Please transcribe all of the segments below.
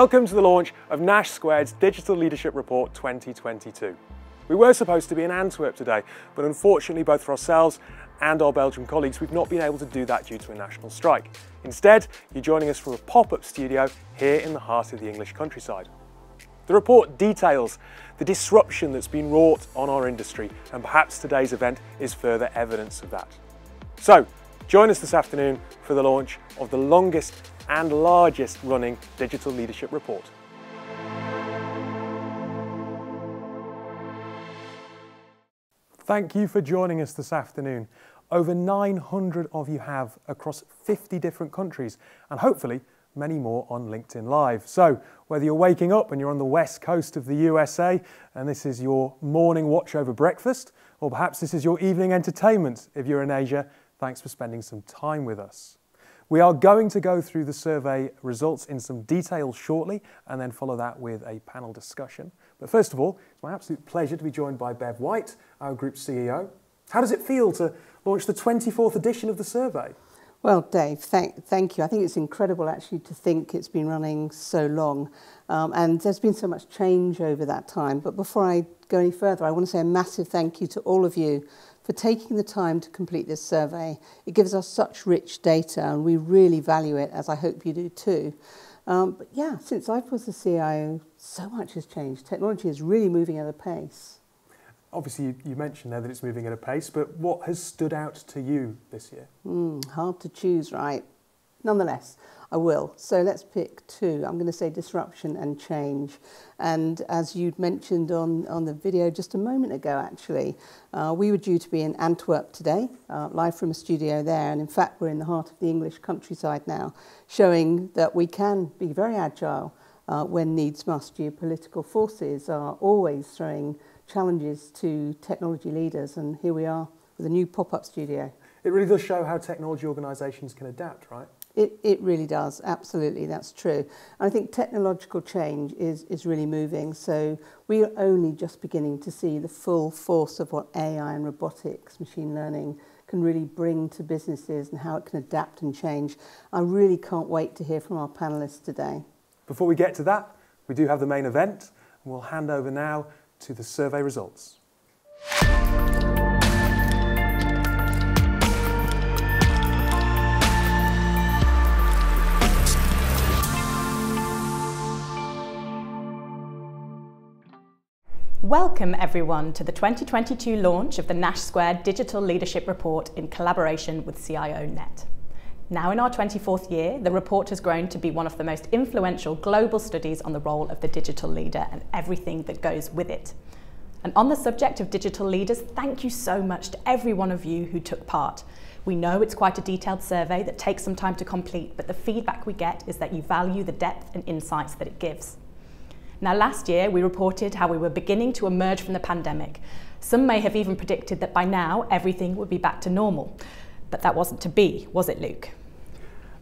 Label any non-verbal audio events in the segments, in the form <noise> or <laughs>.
Welcome to the launch of Nash Squared's Digital Leadership Report 2022. We were supposed to be in Antwerp today, but unfortunately both for ourselves and our Belgian colleagues, we've not been able to do that due to a national strike. Instead, you're joining us from a pop-up studio here in the heart of the English countryside. The report details the disruption that's been wrought on our industry, and perhaps today's event is further evidence of that. So, join us this afternoon for the launch of the longest and largest running digital leadership report. Thank you for joining us this afternoon. Over 900 of you have across 50 different countries and hopefully many more on LinkedIn Live. So, whether you're waking up and you're on the west coast of the USA and this is your morning watch over breakfast, or perhaps this is your evening entertainment if you're in Asia, thanks for spending some time with us. We are going to go through the survey results in some detail shortly and then follow that with a panel discussion. But first of all, it's my absolute pleasure to be joined by Bev White, our Group CEO. How does it feel to launch the 24th edition of the survey? Well, Dave, thank, thank you. I think it's incredible actually to think it's been running so long. Um, and there's been so much change over that time. But before I go any further, I want to say a massive thank you to all of you for taking the time to complete this survey. It gives us such rich data and we really value it, as I hope you do too. Um, but yeah, since I was the CIO, so much has changed. Technology is really moving at a pace. Obviously, you, you mentioned there that it's moving at a pace, but what has stood out to you this year? Mm, hard to choose, right? Nonetheless, I will. So let's pick two. I'm going to say disruption and change. And as you'd mentioned on, on the video just a moment ago, actually, uh, we were due to be in Antwerp today, uh, live from a studio there. And in fact, we're in the heart of the English countryside now, showing that we can be very agile uh, when needs must. Geopolitical forces are always throwing challenges to technology leaders. And here we are with a new pop-up studio. It really does show how technology organisations can adapt, right? It, it really does, absolutely, that's true. And I think technological change is, is really moving. So we are only just beginning to see the full force of what AI and robotics, machine learning can really bring to businesses and how it can adapt and change. I really can't wait to hear from our panelists today. Before we get to that, we do have the main event. We'll hand over now to the survey results. Welcome everyone to the 2022 launch of the Nash Squared Digital Leadership Report in collaboration with CIONet. Now in our 24th year, the report has grown to be one of the most influential global studies on the role of the digital leader and everything that goes with it. And on the subject of digital leaders, thank you so much to every one of you who took part. We know it's quite a detailed survey that takes some time to complete, but the feedback we get is that you value the depth and insights that it gives. Now, last year, we reported how we were beginning to emerge from the pandemic. Some may have even predicted that by now, everything would be back to normal. But that wasn't to be, was it, Luke?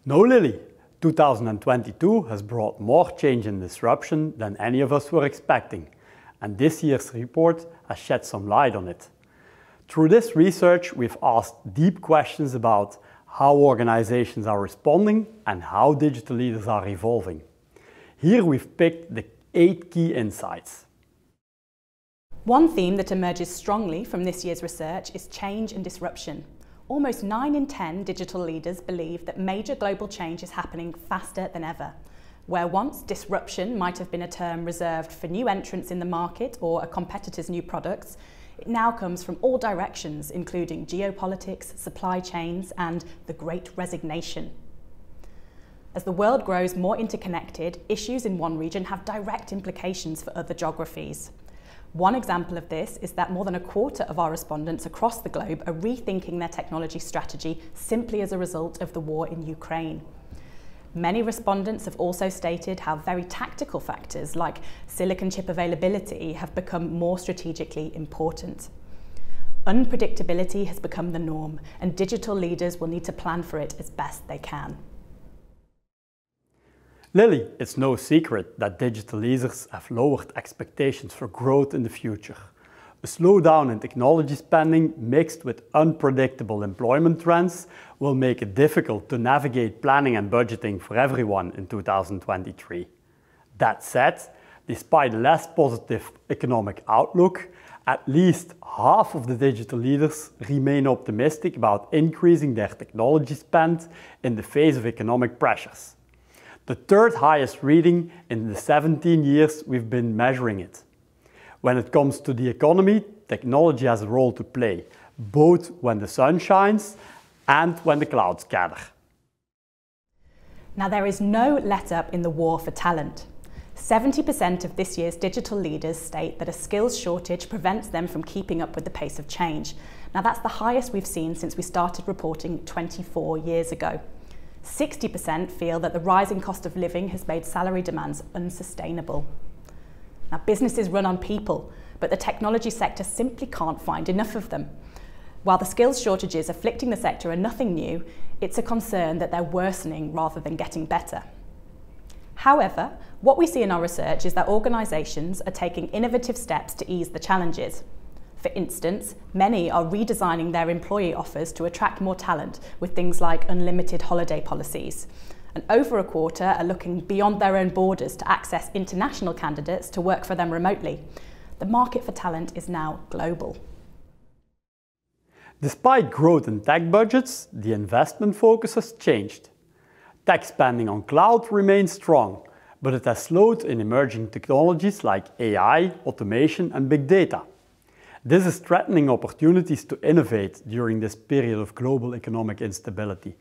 No, Lily. 2022 has brought more change and disruption than any of us were expecting. And this year's report has shed some light on it. Through this research, we've asked deep questions about how organizations are responding and how digital leaders are evolving. Here we've picked the eight key insights. One theme that emerges strongly from this year's research is change and disruption. Almost 9 in 10 digital leaders believe that major global change is happening faster than ever. Where once disruption might have been a term reserved for new entrants in the market or a competitor's new products, it now comes from all directions, including geopolitics, supply chains, and the great resignation. As the world grows more interconnected, issues in one region have direct implications for other geographies. One example of this is that more than a quarter of our respondents across the globe are rethinking their technology strategy simply as a result of the war in Ukraine. Many respondents have also stated how very tactical factors like silicon chip availability have become more strategically important. Unpredictability has become the norm, and digital leaders will need to plan for it as best they can. Lily, it's no secret that digital leaders have lowered expectations for growth in the future. A slowdown in technology spending mixed with unpredictable employment trends will make it difficult to navigate planning and budgeting for everyone in 2023. That said, despite less positive economic outlook, at least half of the digital leaders remain optimistic about increasing their technology spend in the face of economic pressures. The third highest reading in the 17 years we've been measuring it. When it comes to the economy, technology has a role to play, both when the sun shines and when the clouds gather. Now, there is no let up in the war for talent. 70% of this year's digital leaders state that a skills shortage prevents them from keeping up with the pace of change. Now, that's the highest we've seen since we started reporting 24 years ago. 60% feel that the rising cost of living has made salary demands unsustainable. Now, businesses run on people, but the technology sector simply can't find enough of them. While the skills shortages afflicting the sector are nothing new, it's a concern that they're worsening rather than getting better. However, what we see in our research is that organisations are taking innovative steps to ease the challenges. For instance, many are redesigning their employee offers to attract more talent with things like unlimited holiday policies. And over a quarter are looking beyond their own borders to access international candidates to work for them remotely. The market for talent is now global. Despite growth in tech budgets, the investment focus has changed. Tech spending on cloud remains strong, but it has slowed in emerging technologies like AI, automation, and big data. This is threatening opportunities to innovate during this period of global economic instability.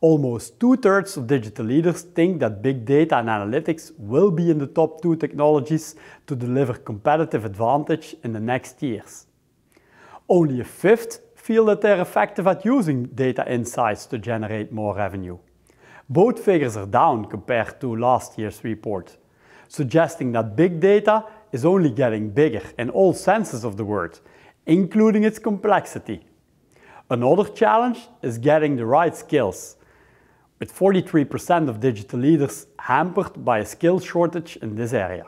Almost two-thirds of digital leaders think that big data and analytics will be in the top two technologies to deliver competitive advantage in the next years. Only a fifth feel that they're effective at using data insights to generate more revenue. Both figures are down compared to last year's report, suggesting that big data is only getting bigger in all senses of the word, including its complexity. Another challenge is getting the right skills, with 43% of digital leaders hampered by a skills shortage in this area.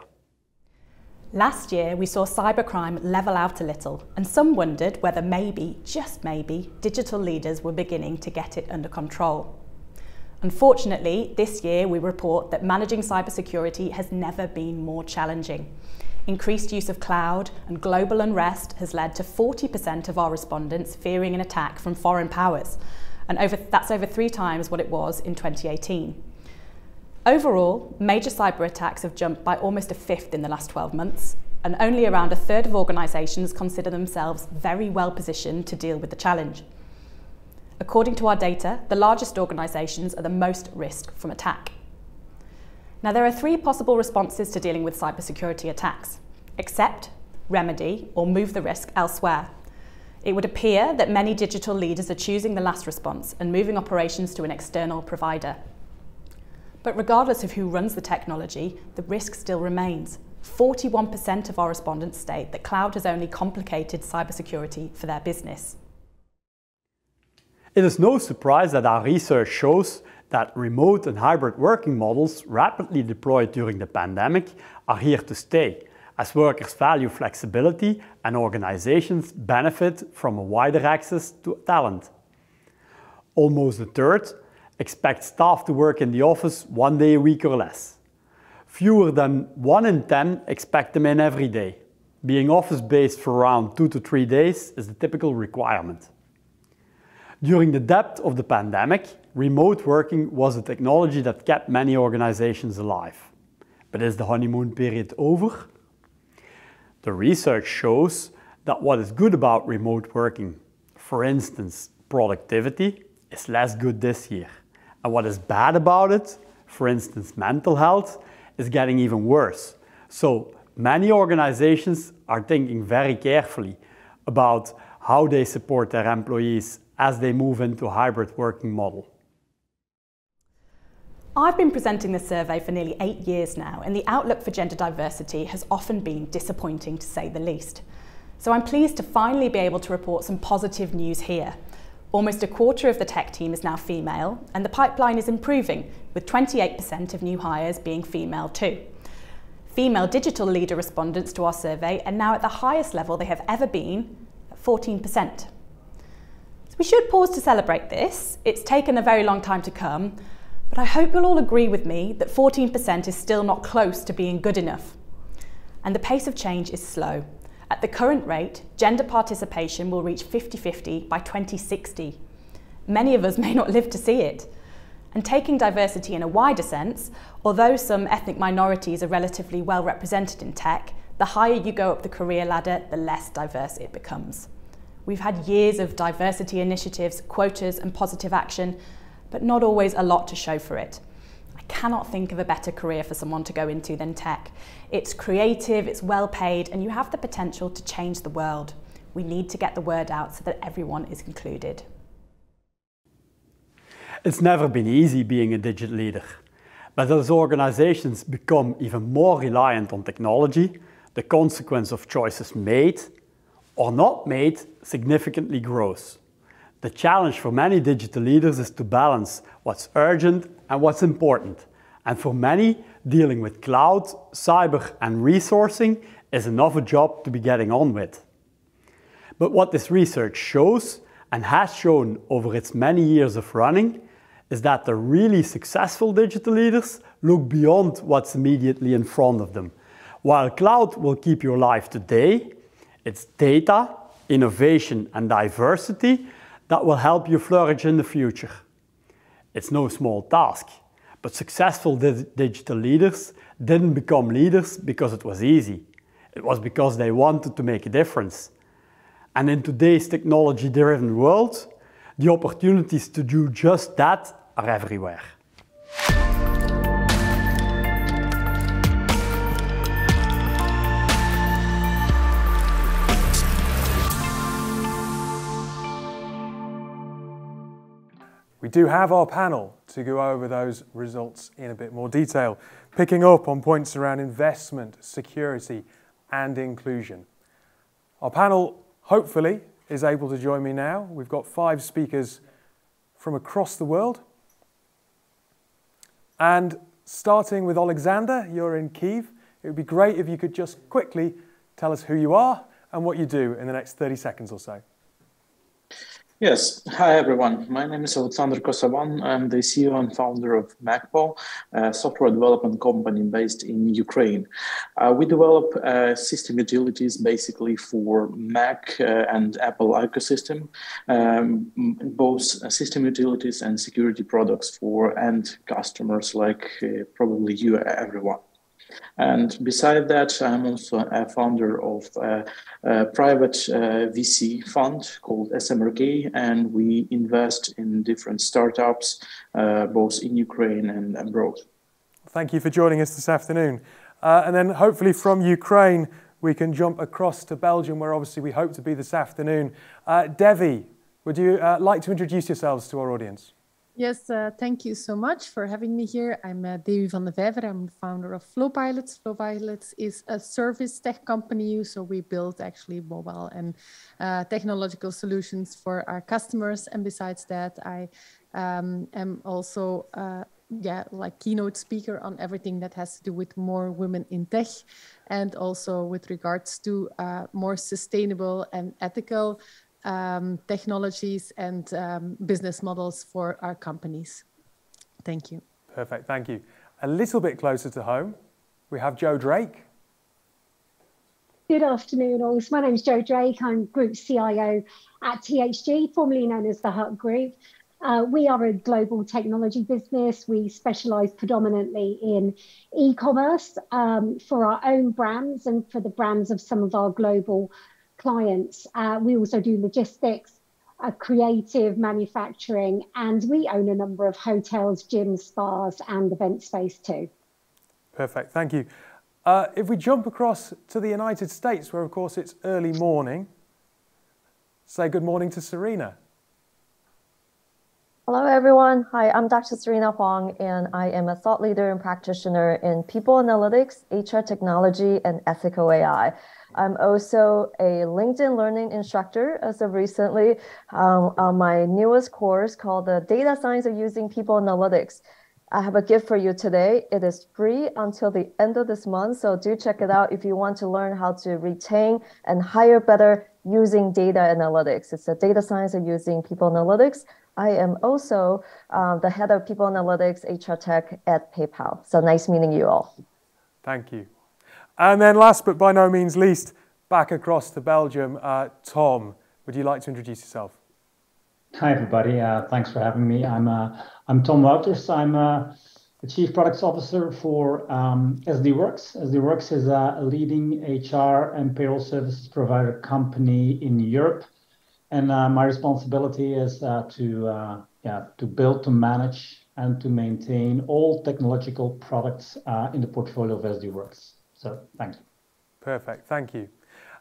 Last year, we saw cybercrime level out a little, and some wondered whether maybe, just maybe, digital leaders were beginning to get it under control. Unfortunately, this year we report that managing cybersecurity has never been more challenging. Increased use of cloud and global unrest has led to 40% of our respondents fearing an attack from foreign powers, and over, that's over three times what it was in 2018. Overall, major cyber attacks have jumped by almost a fifth in the last 12 months, and only around a third of organisations consider themselves very well positioned to deal with the challenge. According to our data, the largest organisations are the most risk from attack. Now, there are three possible responses to dealing with cybersecurity attacks accept, remedy, or move the risk elsewhere. It would appear that many digital leaders are choosing the last response and moving operations to an external provider. But regardless of who runs the technology, the risk still remains. 41% of our respondents state that cloud has only complicated cybersecurity for their business. It is no surprise that our research shows that remote and hybrid working models rapidly deployed during the pandemic are here to stay, as workers value flexibility and organizations benefit from a wider access to talent. Almost a third expect staff to work in the office one day a week or less. Fewer than 1 in 10 expect them in every day. Being office-based for around 2 to 3 days is the typical requirement. During the depth of the pandemic, remote working was a technology that kept many organizations alive. But is the honeymoon period over? The research shows that what is good about remote working, for instance, productivity, is less good this year. And what is bad about it, for instance, mental health, is getting even worse. So many organizations are thinking very carefully about how they support their employees as they move into a hybrid working model. I've been presenting this survey for nearly eight years now, and the outlook for gender diversity has often been disappointing to say the least. So I'm pleased to finally be able to report some positive news here. Almost a quarter of the tech team is now female, and the pipeline is improving, with 28% of new hires being female too. Female digital leader respondents to our survey are now at the highest level they have ever been, at 14%. So we should pause to celebrate this. It's taken a very long time to come, But I hope you'll all agree with me that 14% is still not close to being good enough. And the pace of change is slow. At the current rate, gender participation will reach 50 50 by 2060. Many of us <laughs> may not live to see it. And taking diversity in a wider sense, although some ethnic minorities are relatively well represented in tech, the higher you go up the career ladder, the less diverse it becomes. We've had years of diversity initiatives, quotas, and positive action, but not always a lot to show for it. I cannot think of a better career for someone to go into than tech. It's creative, it's well paid, and you have the potential to change the world. We need to get the word out so that everyone is included. It's never been easy being a digital leader. But as organizations become even more reliant on technology, the consequence of choices made or not made significantly grows. The challenge for many digital leaders is to balance what's urgent and what's important. And for many, dealing with cloud, cyber, and resourcing is enough a job to be getting on with. But what this research shows and has shown over its many years of running is that the really successful digital leaders look beyond what's immediately in front of them. While cloud will keep you alive today, it's data, innovation, and diversity that will help you flourish in the future. It's no small task, but successful di digital leaders didn't become leaders because it was easy. It was because they wanted to make a difference. And in today's technology driven world, the opportunities to do just that are everywhere. We do have our panel to go over those results in a bit more detail, picking up on points around investment, security, and inclusion. Our panel, hopefully, is able to join me now. We've got five speakers from across the world. And starting with Alexander, you're in Kiev. It would be great if you could just quickly tell us who you are and what you do in the next 30 seconds or so. Yes. Hi, everyone. My name is Alexander Kosovan. I'm the CEO and founder of MacPaw, a software development company based in Ukraine. Uh, we develop uh, system utilities basically for Mac uh, and Apple ecosystem, um, both system utilities and security products for end customers like uh, probably you, everyone. And beside that, I'm also a founder of a, a private uh, VC fund called SMRK, and we invest in different startups, uh, both in Ukraine and abroad. Thank you for joining us this afternoon. Uh, and then hopefully from Ukraine, we can jump across to Belgium, where obviously we hope to be this afternoon. Uh, Devi, would you uh, like to introduce yourselves to our audience? Yes, uh, thank you so much for having me here. I'm uh, van de Vijver. I'm the founder of Flow Pilots. Flow Pilots is a service tech company, so we build actually mobile and uh, technological solutions for our customers. And besides that, I um, am also uh, yeah, like keynote speaker on everything that has to do with more women in tech, and also with regards to uh, more sustainable and ethical um, technologies and um, business models for our companies. Thank you. Perfect, thank you. A little bit closer to home, we have Joe Drake. Good afternoon, all. My name is Joe Drake. I'm Group CIO at THG, formerly known as the Hut Group. Uh, we are a global technology business. We specialize predominantly in e commerce um, for our own brands and for the brands of some of our global clients. Uh, we also do logistics, uh, creative manufacturing, and we own a number of hotels, gyms, spas, and event space too. Perfect, thank you. Uh, if we jump across to the United States, where of course it's early morning, say good morning to Serena. Hello, everyone. Hi, I'm Dr. Serena Huang, and I am a thought leader and practitioner in people analytics, HR technology, and ethical AI. I'm also a LinkedIn learning instructor as of recently um, on my newest course called the Data Science of Using People Analytics. I have a gift for you today. It is free until the end of this month. So do check it out if you want to learn how to retain and hire better using data analytics. It's a data science of using people analytics I am also uh, the head of people analytics, HR tech at PayPal. So nice meeting you all. Thank you. And then last but by no means least, back across to Belgium, uh, Tom, would you like to introduce yourself? Hi, everybody. Uh, thanks for having me. I'm, uh, I'm Tom Wouters. I'm uh, the Chief Products Officer for um, SD Worx. SDWorks is a leading HR and payroll services provider company in Europe. And uh, my responsibility is uh, to, yeah, to build, to manage, and to maintain all technological products in the portfolio of SD Worx. So. Perfect. Thank you.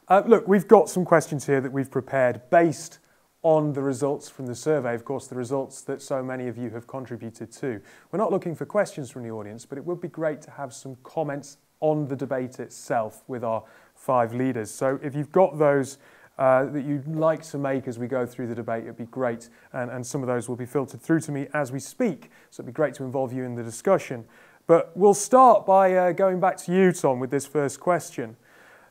Uh, look, we've got some questions here that we've prepared based on the results from the survey, of course, the results that so many of you have contributed to. We're not looking for questions from the audience, but it would be great to have some comments on the debate itself with our five leaders. So if you've got those uh, that you'd like to make as we go through the debate, it'd be great. And, and some of those will be filtered through to me as we speak. So it'd be great to involve you in the discussion. But we'll start by uh, going back to you, Tom, with this first question.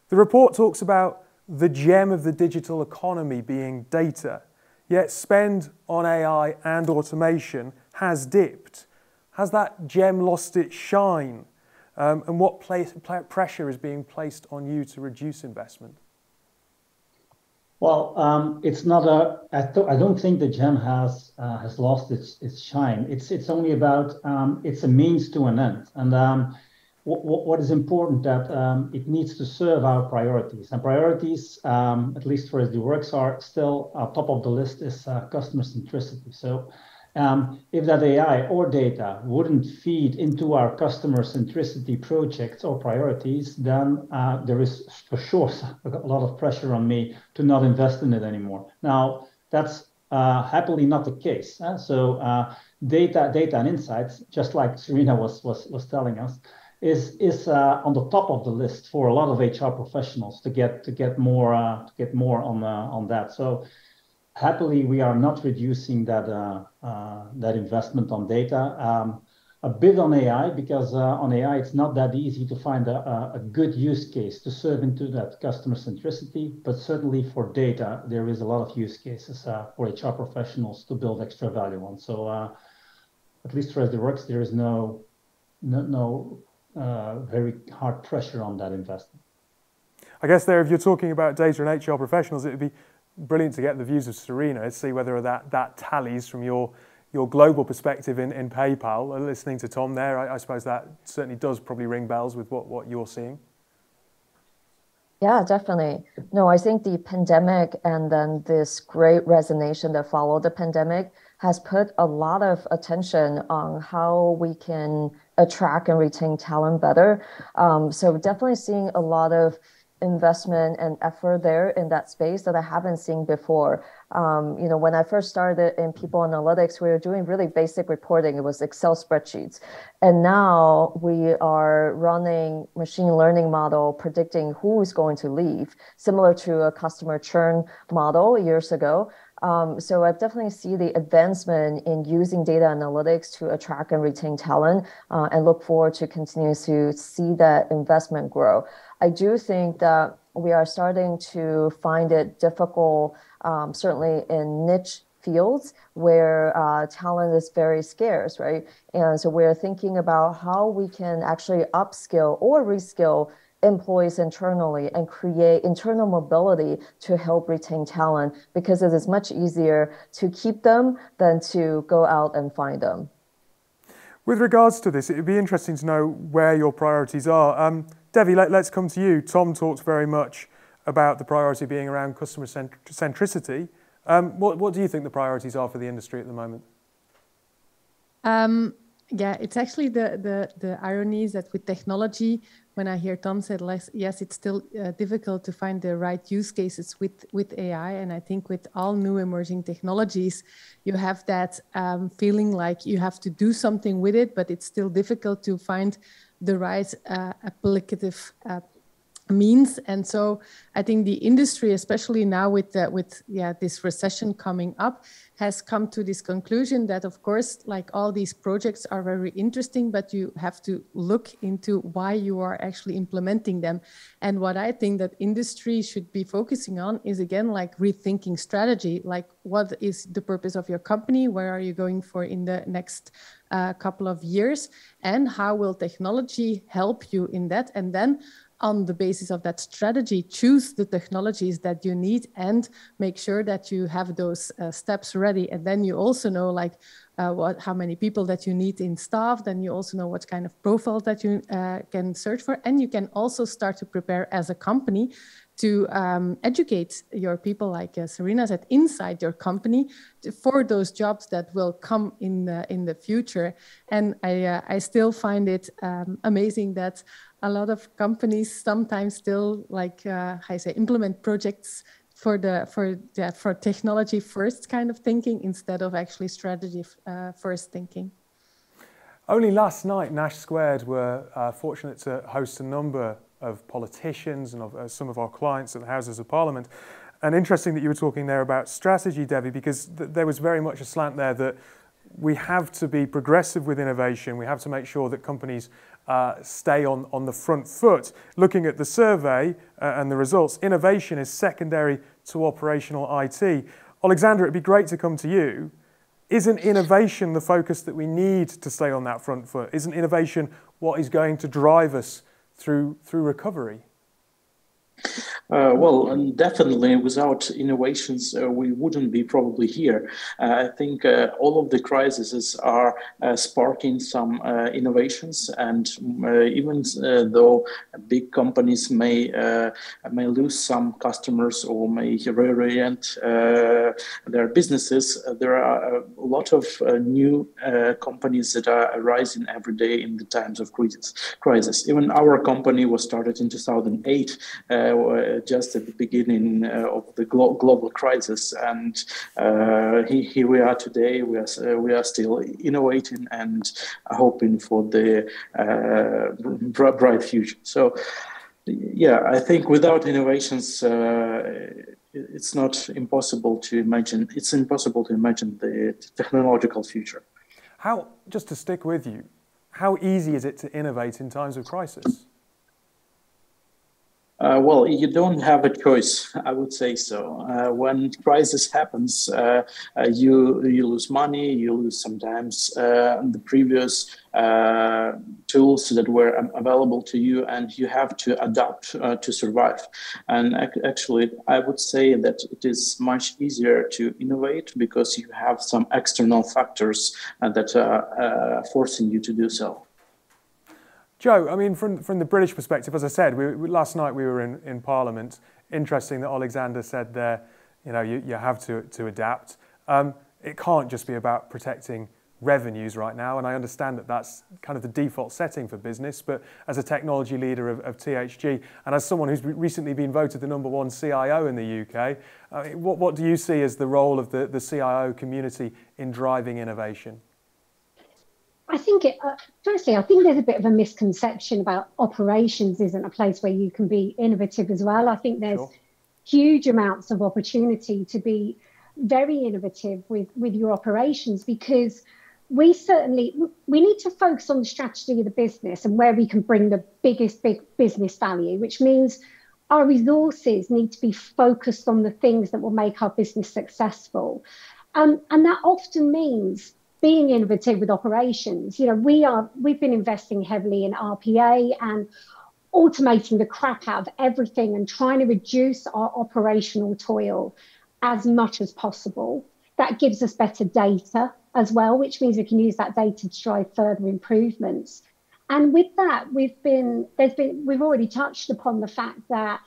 The report talks about the gem of the digital economy being data, yet spend on AI and automation has dipped. Has that gem lost its shine? Um, and what place, pressure is being placed on you to reduce investment? Well, um, it's not a. I, th- I don't think the gem has uh, has lost its its shine. It's it's only about. Um, it's a means to an end, and um, what, what is important that um, it needs to serve our priorities. And priorities, um, at least for SD Worx, are still uh, top of the list is uh, customer centricity. So um, if that AI or data wouldn't feed into our customer centricity projects or priorities, then uh, there is for sure <laughs> a lot of pressure on me to not invest in it anymore. Now, that's uh, happily not the case. Uh, so uh, data, data and insights, just like Serena was, was, was telling us, is is uh, on the top of the list for a lot of HR professionals to get to get more uh, to get more on on that. So happily, we are not reducing that uh, uh, that investment on data. Um, a bit on AI because uh, on AI it's not that easy to find a, good use case to serve into that customer centricity. But certainly for data, there is a lot of use cases for HR professionals to build extra value on. So at least for SD Worx, there is no no, very hard pressure on that investment. I guess there, if you're talking about data and HR professionals, it would be brilliant to get the views of Serena, see whether that, that tallies from your, your global perspective in, in PayPal. Uh, listening to Tom there, I, I suppose that certainly does probably ring bells with what, what you're seeing. Yeah, definitely. No, I think the pandemic and then this great resignation that followed the pandemic has put a lot of attention on how we can attract and retain talent better. Um, so definitely seeing a lot of investment and effort there in that space that I haven't seen before. Um, you know, when I first started in people analytics, we were doing really basic reporting. It was Excel spreadsheets. And now we are running machine learning model predicting who is going to leave, similar to a customer churn model years ago. Um, so I definitely see the advancement in using data analytics to attract and retain talent, uh, and look forward to continue to see that investment grow. I do think that we are starting to find it difficult, um, certainly in niche fields where uh, talent is very scarce, right? And so we're thinking about how we can actually upskill or reskill employees internally and create internal mobility to help retain talent because it is much easier to keep them than to go out and find them. With regards to this, it would be interesting to know where your priorities are. Um, Devi, let, us come to you. Tom talked very much about the priority being around customer centricity. Um, what, what do you think the priorities are for the industry at the moment? Um, yeah, it's actually the, the, the irony is that with technology, when I hear Tom said, yes, it's still uh, difficult to find the right use cases with, with AI. And I think with all new emerging technologies, you have that um, feeling like you have to do something with it, but it's still difficult to find the right uh, applicative uh, means. And so i think the industry especially now with the, with yeah this recession coming up has come to this conclusion that of course like all these projects are very interesting but you have to look into why you are actually implementing them. And what i think that industry should be focusing on is again like rethinking strategy. Like what is the purpose of your company? Where are you going for in the next uh, couple of years? And how will technology help you in that? And then on the basis of that strategy, choose the technologies that you need and make sure that you have those uh, steps ready. And then you also know like uh, what, how many people that you need in staff. Then you also know what kind of profile that you uh, can search for. And you can also start to prepare as a company to um, educate your people, like uh, Serena said, inside your company to, for those jobs that will come in the, in the future. And I, uh, I still find it um, amazing that a lot of companies sometimes still like uh, I say implement projects for the for the, for technology first kind of thinking instead of actually strategy uh, first thinking. Only last night, Nash Squared were uh, fortunate to host a number of politicians and of uh, some of our clients at the Houses of Parliament. And interesting that you were talking there about strategy, Debbie, because th- there was very much a slant there that we have to be progressive with innovation. We have to make sure that companies uh, stay on, on the front foot. Looking at the survey uh, and the results, innovation is secondary to operational IT. Alexander, it'd be great to come to you. Isn't innovation the focus that we need to stay on that front foot? Isn't innovation what is going to drive us through, through recovery? Uh, well, definitely without innovations, uh, we wouldn't be probably here. Uh, I think uh, all of the crises are uh, sparking some uh, innovations, and even though big companies may may lose some customers or may reorient their businesses, there are a lot of new companies that are arising every day in the times of crisis. Crisis. Even our company was started in 2008 just at the beginning uh, of the glo- global crisis, and uh, here we are today. We are uh, we are still innovating and hoping for the bright future. So, yeah, I think without innovations it's not impossible to imagine it's impossible to imagine the technological future how just to stick with you how easy is it to innovate in times of crisis uh, well, you don't have a choice. I would say so. Uh, when crisis happens, uh, uh you you lose money. You lose sometimes uh, the previous uh, tools that were available to you, and you have to adapt to survive. And ac- actually, I would say that it is much easier to innovate because you have some external factors that are forcing you to do so. Joe, I mean, from, from the British perspective, as I said, we, last night we were in, in Parliament. Interesting that Alexander said there, you know, you, you have to, to adapt. Um, it can't just be about protecting revenues right now, and I understand that that's kind of the default setting for business, but as a technology leader of, of THG, and as someone who's recently been voted the number one CIO in the UK, mean, what, what do you see as the role of the, the CIO community in driving innovation? I think it, uh, firstly, I think there's a bit of a misconception about operations isn't a place where you can be innovative as well. I think there's sure. huge amounts of opportunity to be very innovative with, with your operations because we certainly we need to focus on the strategy of the business and where we can bring the biggest big business value, which means our resources need to be focused on the things that will make our business successful. Um, and that often means being innovative with operations. You know, we are we've been investing heavily in RPA and automating the crap out of everything and trying to reduce our operational toil as much as possible. That gives us better data as well, which means we can use that data to drive further improvements. And with that, we've been there's been we've already touched upon the fact that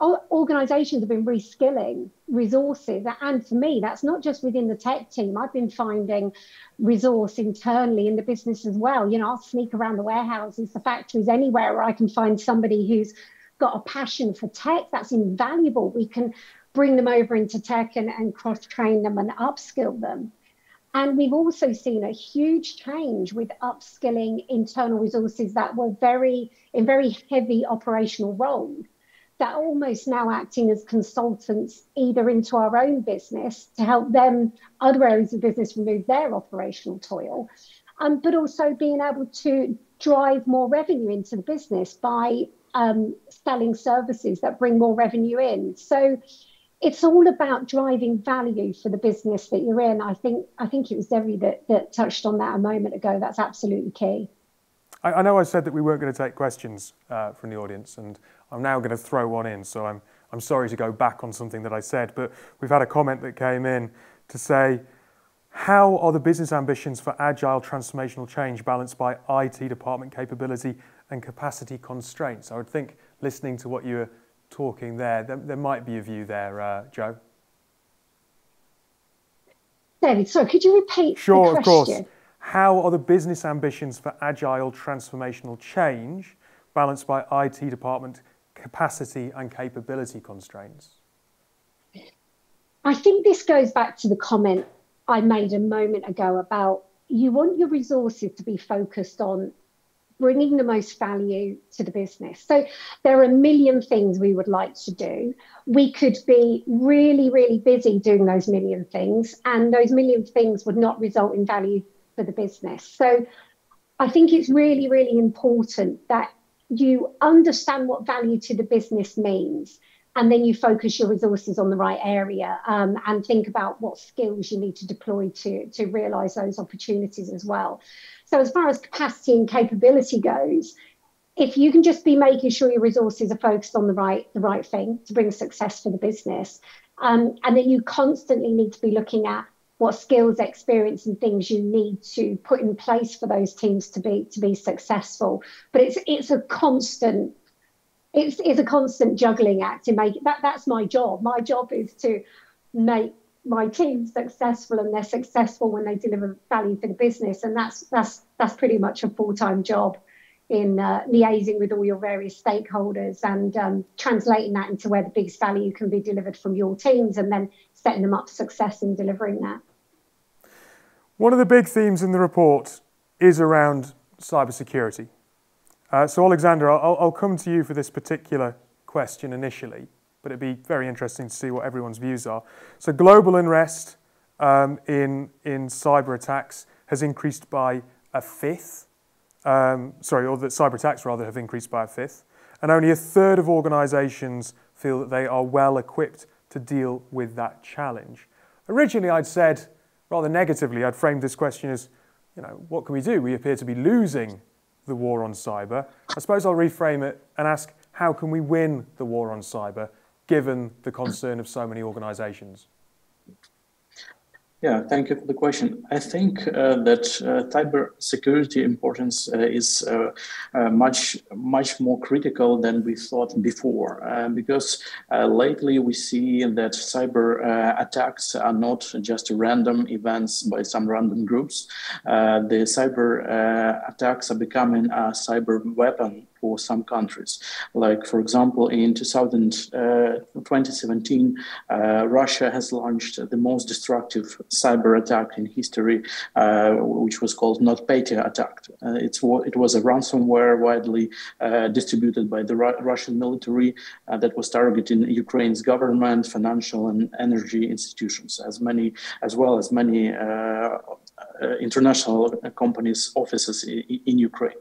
organizations have been reskilling resources and for me that's not just within the tech team. I've been finding resource internally in the business as well. You know i'll sneak around the warehouses the factories anywhere where i can find somebody who's got a passion for tech that's invaluable. We can bring them over into tech and, and cross train them and upskill them. And we've also seen a huge change with upskilling internal resources that were very in very heavy operational roles that are almost now acting as consultants either into our own business to help them other areas of business remove their operational toil um, but also being able to drive more revenue into the business by um, selling services that bring more revenue in. So it's all about driving value for the business that you're in. I think i think it was debbie that, that touched on that a moment ago. That's absolutely key. I, know I said that we weren't going to take questions uh, from the audience, and I'm now going to throw one in. So I'm, I'm sorry to go back on something that I said, but we've had a comment that came in to say, how are the business ambitions for agile transformational change balanced by IT department capability and capacity constraints? I would think, listening to what you were talking there, there, there might be a view there, uh, Joe. David, sorry, could you repeat sure, the question? Of course. How are the business ambitions for agile transformational change balanced by IT department capacity and capability constraints? I think this goes back to the comment I made a moment ago about you want your resources to be focused on bringing the most value to the business. So there are a million things we would like to do. We could be really, really busy doing those million things, and those million things would not result in value for the business. So I think it's really, really important that you understand what value to the business means and then you focus your resources on the right area um, and think about what skills you need to deploy to, to realize those opportunities as well. So, as far as capacity and capability goes, if you can just be making sure your resources are focused on the right the right thing to bring success for the business, um, and then you constantly need to be looking at what skills, experience, and things you need to put in place for those teams to be to be successful. But it's it's a constant it's it's a constant juggling act to make that that's my job. My job is to make my team successful and they're successful when they deliver value for the business and that's that's that's pretty much a full-time job in uh, liaising with all your various stakeholders and um, translating that into where the biggest value can be delivered from your teams and then setting them up for success in delivering that one of the big themes in the report is around cybersecurity. Uh, so, Alexander, I'll, I'll, come to you for this particular question initially, but it'd be very interesting to see what everyone's views are. So, global unrest um, in, in cyber attacks has increased by a fifth. Um, sorry, or that cyber attacks rather have increased by a fifth. And only a third of organizations feel that they are well equipped to deal with that challenge. Originally, I'd said rather negatively, I'd framed this question as, you know, what can we do? We appear to be losing the war on cyber. I suppose I'll reframe it and ask, how can we win the war on cyber, given the concern of so many organizations? Yeah, thank you for the question. I think uh, that uh, cyber security importance uh, is uh, uh, much much more critical than we thought before, uh, because lately we see that cyber attacks are not just random events by some random groups. the cyber attacks are becoming a cyber weapon for some countries. Like, for example, in 2000, uh, 2017, uh, Russia has launched the most destructive cyber attack in history, uh, which was called NotPetya attack. Uh, it's, it was a ransomware widely uh, distributed by the Ru Russian military that was targeting Ukraine's government, financial, and energy institutions, as many as well as many Uh, international uh, companies' offices in, in Ukraine.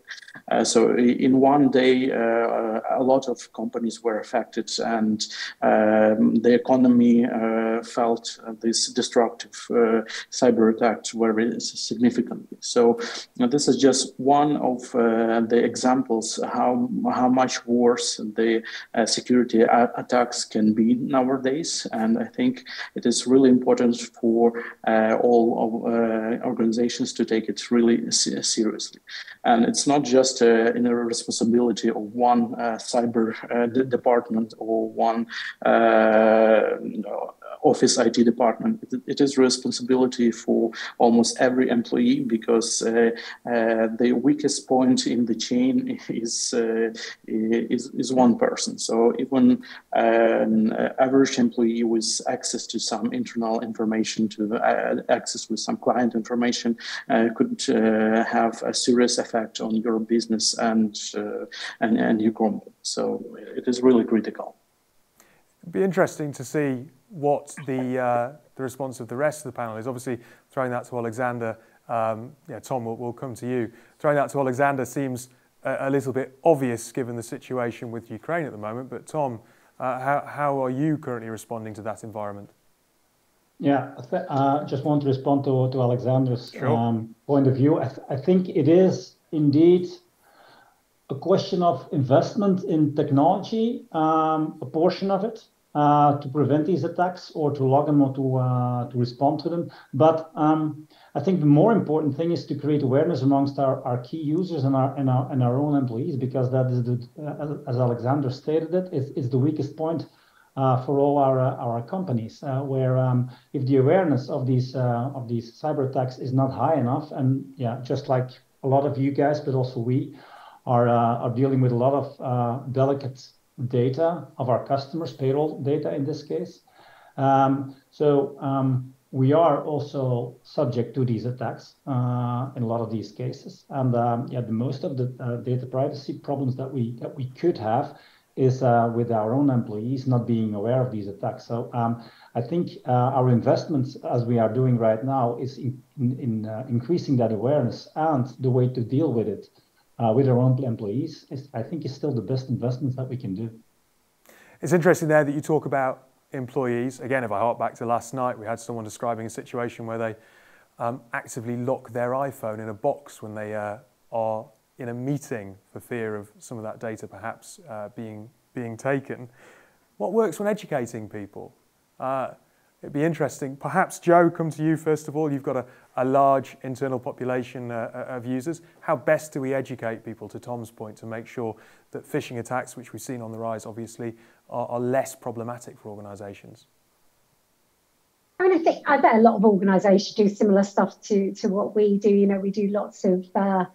Uh, so in one day, uh, a lot of companies were affected, and um, the economy uh, felt this destructive cyber attacks very significantly. So this is just one of the examples how how much worse the security attacks can be nowadays, and I think it is really important for all of, organizations organizations to take it really seriously. And it's not just uh, in the responsibility of one uh, cyber uh, department or one uh, office IT department. It, it is responsibility for almost every employee because uh, uh, the weakest point in the chain <laughs> is, uh, is, is one person. So even an average employee with access to some internal information, to access with some client information, could have a serious effect on your business and and, and your company. So it is really critical. It'd be interesting to see what the, uh, the response of the rest of the panel is. Obviously, throwing that to Alexander, um, yeah, Tom, we'll, we'll, come to you. Throwing that to Alexander seems a, a, little bit obvious given the situation with Ukraine at the moment. But Tom, uh, how, how are you currently responding to that environment? Yeah, I uh, just want to respond to, to Alexander's sure. um, point of view. I, th I think it is indeed a question of investment in technology, um, a portion of it, uh, to prevent these attacks or to log them or to uh, to respond to them. But um, I think the more important thing is to create awareness amongst our, our key users and our and our and our own employees because that is the uh, as Alexander stated it is, is the weakest point uh, for all our uh, our companies. Uh, where um, if the awareness of these of these cyber attacks is not high enough, and yeah, just like a lot of you guys, but also we are are dealing with a lot of delicate data of our customers, payroll data in this case. Um, so um, we are also subject to these attacks uh, in a lot of these cases. And um, yeah, the most of the uh, data privacy problems that we that we could have is uh, with our own employees not being aware of these attacks. So um, I think uh, our investments, as we are doing right now, is in, in, in uh, increasing that awareness and the way to deal with it uh, with our own employees, is, I think is still the best investments that we can do. It's interesting there that you talk about employees. Again, if I hark back to last night, we had someone describing a situation where they um, actively lock their iPhone in a box when they uh, are in a meeting for fear of some of that data perhaps uh, being, being taken. What works when educating people? It'd be interesting. Perhaps, Joe, come to you first of all. You've got a, a large internal population uh, uh, of users. How best do we educate people, to Tom's point, to make sure that phishing attacks, which we've seen on the rise, obviously, are, are less problematic for organisations? I mean, I think I bet a lot of organisations do similar stuff to to what we do. You know, we do lots of uh,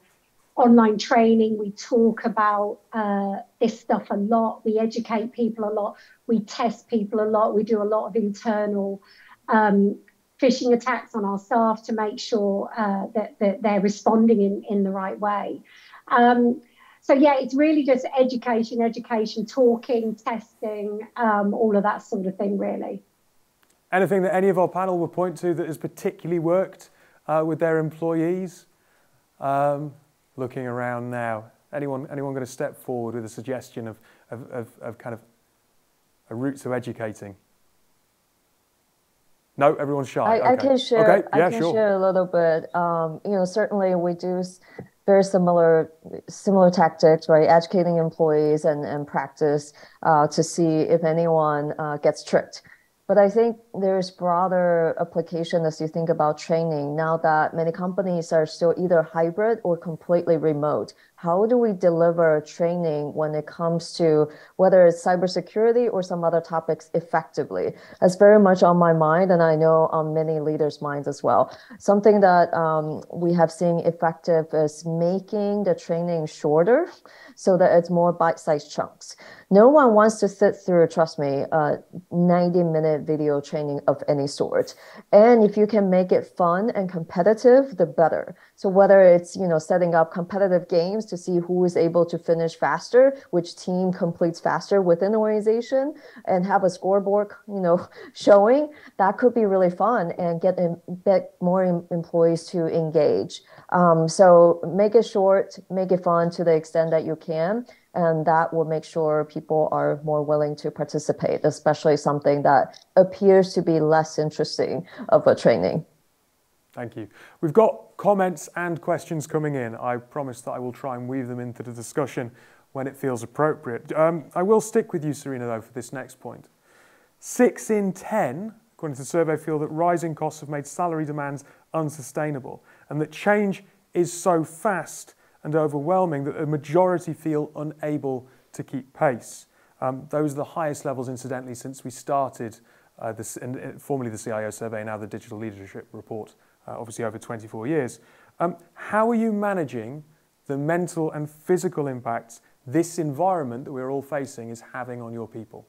online training. We talk about uh, this stuff a lot. We educate people a lot. We test people a lot. We do a lot of internal um, phishing attacks on our staff to make sure uh, that, that, they're responding in, in the right way. Um, so yeah, it's really just education, education, talking, testing, um, all of that sort of thing, really. Anything that any of our panel would point to that has particularly worked uh, with their employees? Um, looking around now. Anyone, anyone going to step forward with a suggestion of, of, of, of kind of a route to educating? No, everyone's shy. I, okay. I can share. Okay. Yeah, I can sure. share a little bit. Um, you know, certainly we do very similar similar tactics, right? Educating employees and, and practice uh, to see if anyone uh, gets tricked. But I think there's broader application as you think about training now that many companies are still either hybrid or completely remote how do we deliver training when it comes to whether it's cybersecurity or some other topics effectively? That's very much on my mind, and I know on many leaders' minds as well. Something that um, we have seen effective is making the training shorter so that it's more bite-sized chunks. No one wants to sit through, trust me, a 90-minute video training of any sort. And if you can make it fun and competitive, the better. So whether it's you know setting up competitive games to see who is able to finish faster, which team completes faster within the organization, and have a scoreboard, you know, <laughs> showing that could be really fun and get, get more employees to engage. Um, so make it short, make it fun to the extent that you can, and that will make sure people are more willing to participate, especially something that appears to be less interesting of a training. Thank you. We've got comments and questions coming in. I promise that I will try and weave them into the discussion when it feels appropriate. Um, I will stick with you, Serena, though, for this next point. Six in 10 according to the survey, feel that rising costs have made salary demands unsustainable and that change is so fast and overwhelming that a majority feel unable to keep pace. Um, those are the highest levels, incidentally, since we started uh, this, in, formerly the CIO survey, now the Digital Leadership Report, obviously over 24 years. Um, how are you managing the mental and physical impacts this environment that we're all facing is having on your people?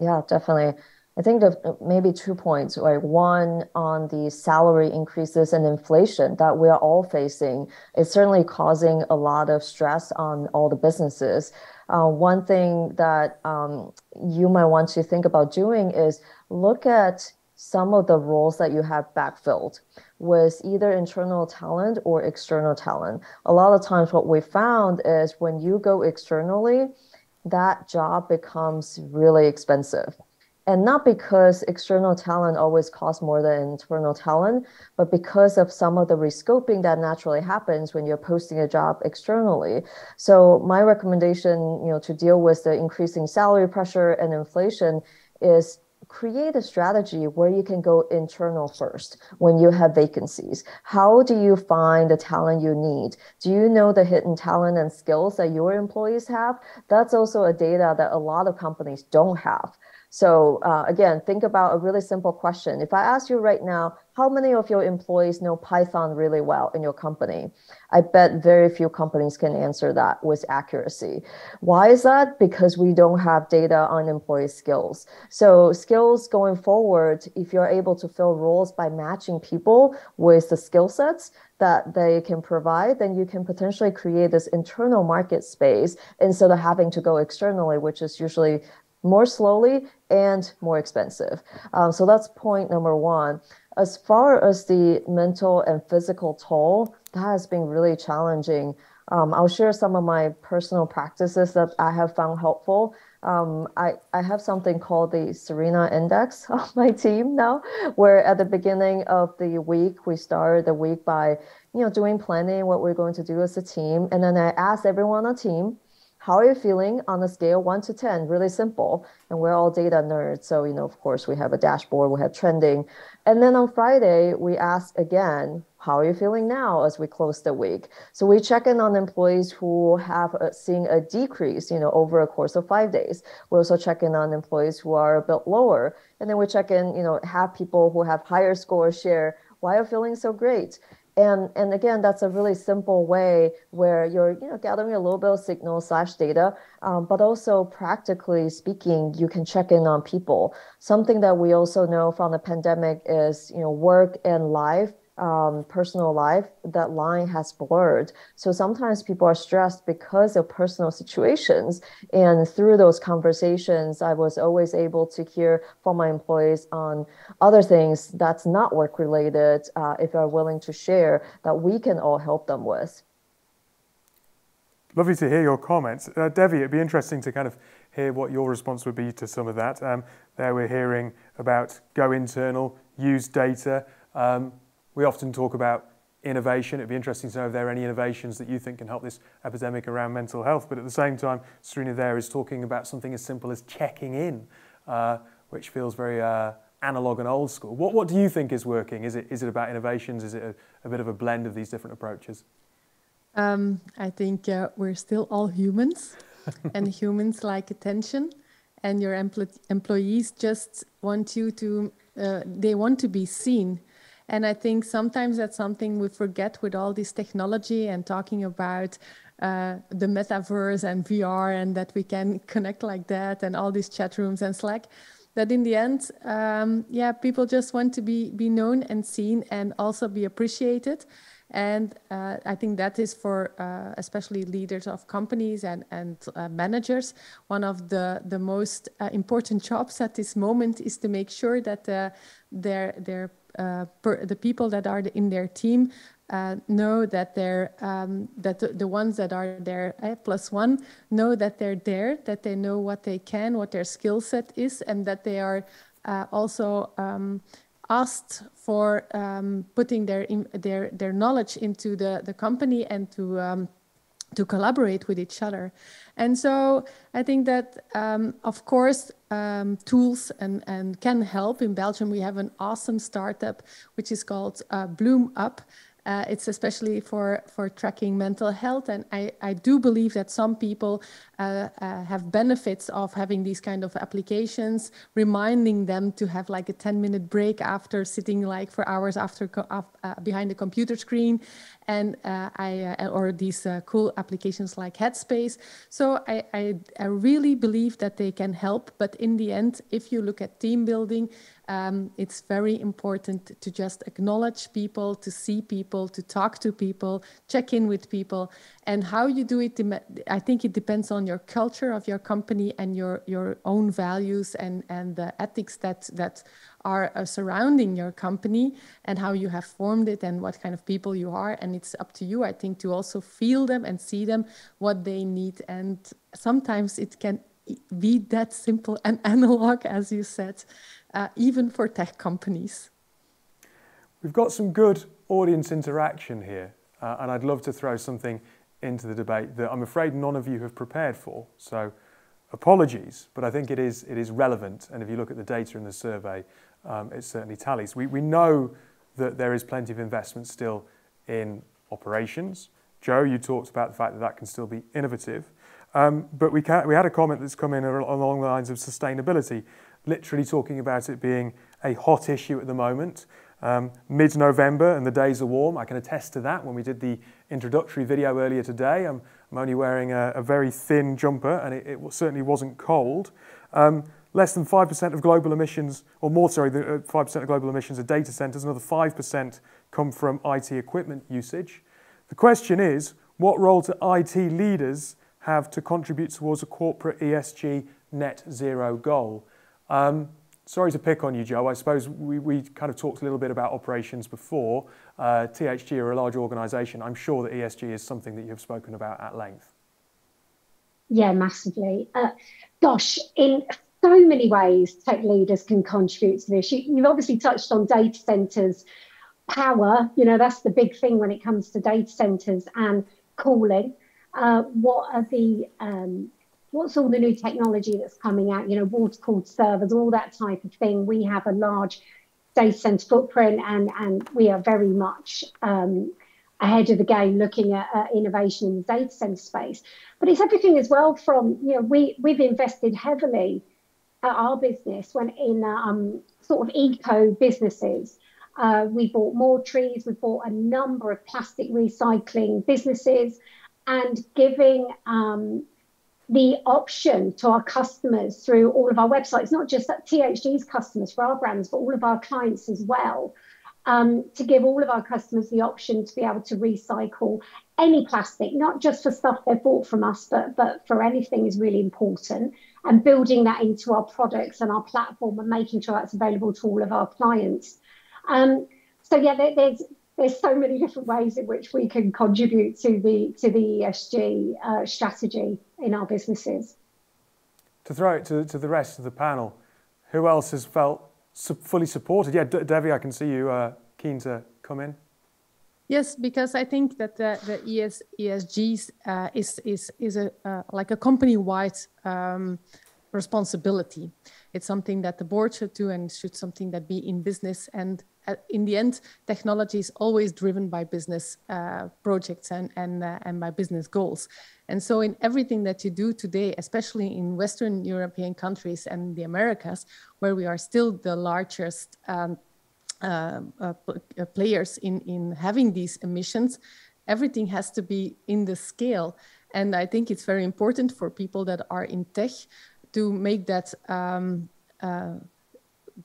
Yeah, definitely. I think maybe two points, right? One on the salary increases and inflation that we are all facing is certainly causing a lot of stress on all the businesses. Uh, one thing that um, you might want to think about doing is look at some of the roles that you have backfilled with either internal talent or external talent. A lot of times, what we found is when you go externally, that job becomes really expensive and not because external talent always costs more than internal talent, but because of some of the rescoping that naturally happens when you're posting a job externally. So my recommendation, you know, to deal with the increasing salary pressure and inflation is create a strategy where you can go internal first when you have vacancies. How do you find the talent you need? Do you know the hidden talent and skills that your employees have? That's also a data that a lot of companies don't have. So uh, again, think about a really simple question. If I ask you right now, how many of your employees know Python really well in your company? I bet very few companies can answer that with accuracy. Why is that? Because we don't have data on employee skills. So skills going forward, if you're able to fill roles by matching people with the skill sets that they can provide, then you can potentially create this internal market space instead of having to go externally, which is usually more slowly and more expensive. Um, so that's point number one. As far as the mental and physical toll, that has been really challenging. Um, I'll share some of my personal practices that I have found helpful. Um, I, I have something called the Serena Index <laughs> on my team now, where at the beginning of the week, we start the week by, you know, doing planning, what we're going to do as a team. And then I ask everyone on the team, how are you feeling on a scale one to 10? Really simple. And we're all data nerds. So, you know, of course, we have a dashboard, we have trending. And then on Friday, we ask again, how are you feeling now as we close the week? So we check in on employees who have a, seen a decrease, you know, over a course of five days. We also check in on employees who are a bit lower. And then we check in, you know, have people who have higher scores share why are you feeling so great? And, and again, that's a really simple way where you're you know, gathering a little bit of signal slash data, um, but also practically speaking, you can check in on people. Something that we also know from the pandemic is you know, work and life um, personal life, that line has blurred. So sometimes people are stressed because of personal situations. And through those conversations, I was always able to hear from my employees on other things that's not work related, uh, if they're willing to share, that we can all help them with. Lovely to hear your comments. Uh, Devi, it'd be interesting to kind of hear what your response would be to some of that. Um, there we're hearing about go internal, use data. Um, we often talk about innovation. It'd be interesting to know if there are any innovations that you think can help this epidemic around mental health. But at the same time, Serena there is talking about something as simple as checking in, uh, which feels very uh, analog and old school. What, what do you think is working? Is it, is it about innovations? Is it a, a bit of a blend of these different approaches? Um, I think uh, we're still all humans, <laughs> and humans like attention. And your empl- employees just want you to, uh, they want to be seen and I think sometimes that's something we forget with all this technology and talking about uh, the metaverse and VR and that we can connect like that and all these chat rooms and Slack. That in the end, um, yeah, people just want to be be known and seen and also be appreciated. And uh, I think that is for uh, especially leaders of companies and, and uh, managers. One of the, the most uh, important jobs at this moment is to make sure that uh, their, their per, the people that are in their team uh, know that they're um, that the, the, ones that are there eh, plus one know that they're there, that they know what they can, what their skill set is, and that they are uh, also um, asked for um, putting their their their knowledge into the the company and to um, to collaborate with each other. And so I think that, um, of course, um, tools and, and can help. In Belgium, we have an awesome startup which is called uh, Bloom Up. Uh, it's especially for, for tracking mental health. And I, I do believe that some people uh, uh, have benefits of having these kind of applications, reminding them to have like a 10 minute break after sitting like for hours after uh, behind the computer screen. And uh, I, uh, or these cool applications like Headspace. So I, I, I really believe that they can help. But in the end, if you look at team building, um, it's very important to just acknowledge people, to see people, to talk to people, check in with people. And how you do it, I think it depends on your culture of your company and your, your own values and, and the ethics that, that are uh, surrounding your company and how you have formed it and what kind of people you are. And it's up to you, I think, to also feel them and see them, what they need. And sometimes it can be that simple and <laughs> analog, as you said uh, even for tech companies. We've got some good audience interaction here, uh, and I'd love to throw something into the debate that I'm afraid none of you have prepared for. So apologies, but I think it is, it is relevant. And if you look at the data in the survey, um, it certainly tallies. We, we know that there is plenty of investment still in operations. Joe, you talked about the fact that that can still be innovative. Um, but we, can, we had a comment that's come in along the lines of sustainability literally talking about it being a hot issue at the moment. Um, Mid November and the days are warm. I can attest to that. When we did the introductory video earlier today, I'm, I'm only wearing a, a, very thin jumper and it, it certainly wasn't cold. Um, less than 5% of global emissions, or more, sorry, 5% uh, of global emissions are data centers. Another 5% come from IT equipment usage. The question is, what role do IT leaders have to contribute towards a corporate ESG net zero goal? Um, sorry to pick on you, Joe. I suppose we, we kind of talked a little bit about operations before. Uh, THG are a large organisation. I'm sure that ESG is something that you've spoken about at length. Yeah, massively. Uh, gosh, in so many ways, tech leaders can contribute to this. You, you've obviously touched on data centres, power. You know, that's the big thing when it comes to data centres and cooling. Uh, what are the um, what's all the new technology that's coming out, you know, water cooled servers, all that type of thing. We have a large data center footprint and, and we are very much um, ahead of the game looking at uh, innovation in the data center space. But it's everything as well from, you know, we, we've invested heavily at our business when in um, sort of eco businesses. Uh, we bought more trees, we bought a number of plastic recycling businesses and giving um, the option to our customers through all of our websites, not just at THG's customers for our brands, but all of our clients as well, um, to give all of our customers the option to be able to recycle any plastic, not just for stuff they've bought from us, but, but for anything is really important. And building that into our products and our platform and making sure that's available to all of our clients. Um, so yeah, there, there's there's so many different ways in which we can contribute to the to the ESG uh, strategy in our businesses. To throw it to, to the rest of the panel, who else has felt su- fully supported? Yeah, D- Devi, I can see you uh, keen to come in. Yes, because I think that the, the ES, ESGs uh, is is is a uh, like a company wide um, responsibility. It's something that the board should do and should something that be in business and uh, in the end, technology is always driven by business uh, projects and and uh, and by business goals. And so, in everything that you do today, especially in Western European countries and the Americas, where we are still the largest um, uh, uh, uh, players in in having these emissions, everything has to be in the scale. And I think it's very important for people that are in tech to make that. Um,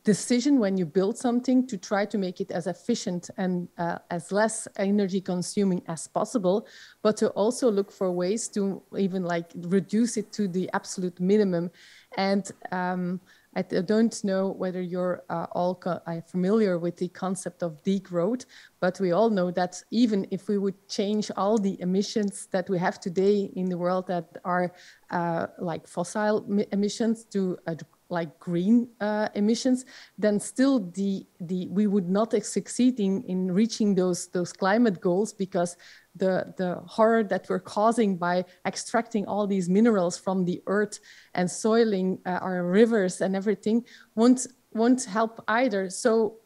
decision when you build something to try to make it as efficient and uh, as less energy consuming as possible but to also look for ways to even like reduce it to the absolute minimum and um, I don't know whether you're uh, all uh, familiar with the concept of degrowth, but we all know that even if we would change all the emissions that we have today in the world that are uh, like fossil emissions to like green uh, emissions, then still the, the, we would not succeed in, in reaching those, those climate goals because the, the horror that we're causing by extracting all these minerals from the earth and soiling uh, our rivers and everything won't, won't help either. So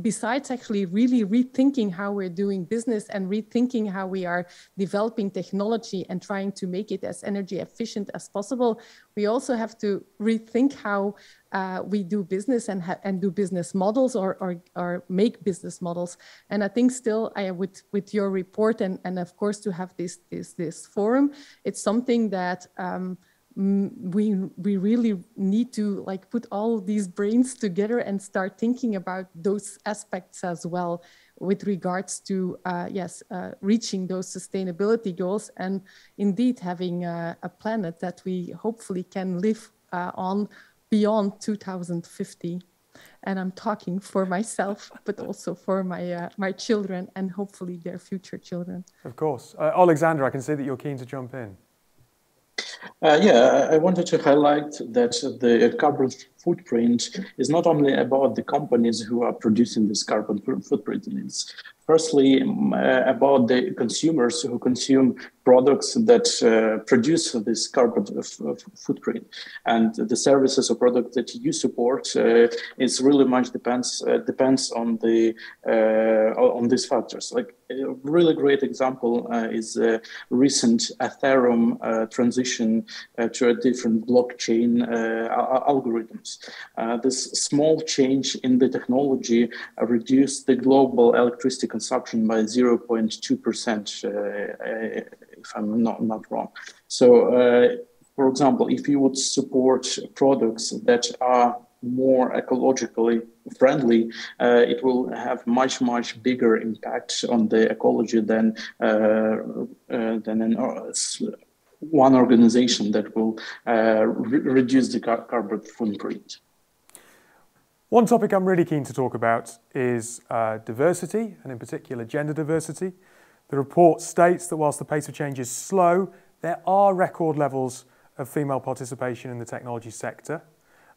besides actually really rethinking how we're doing business and rethinking how we are developing technology and trying to make it as energy efficient as possible, we also have to rethink how uh, we do business and, and do business models or, or, or make business models. And I think still, I, with, with your report and, and of course to have this, this, this forum, it's something that um, we we really need to like put all these brains together and start thinking about those aspects as well with regards to uh, yes uh, reaching those sustainability goals and indeed having a, planet that we hopefully can live uh, on beyond 2050 and i'm talking for myself but also for my uh, my children and hopefully their future children. Of course. Uh, alexander i can see that you're keen to jump in Uh, yeah, I wanted to highlight that the carbon footprint is not only about the companies who are producing this carbon footprint, it's firstly um, uh, about the consumers who consume products that uh, produce this carbon footprint. And the services or products that you support uh, is really much depends uh, depends on the uh, on these factors. Like a really great example uh, is a recent ethereum transition to a different blockchain algorithms this small change in the technology reduced the global electricity consumption by 0.2 percent if I'm not, not wrong. So, uh, for example, if you would support products that are more ecologically friendly, uh, it will have much much bigger impact on the ecology than uh, uh, than an, uh, one organization that will uh, re reduce the car carbon footprint. One topic I'm really keen to talk about is uh, diversity, and in particular gender diversity. The report states that whilst the pace of change is slow, there are record levels of female participation in the technology sector.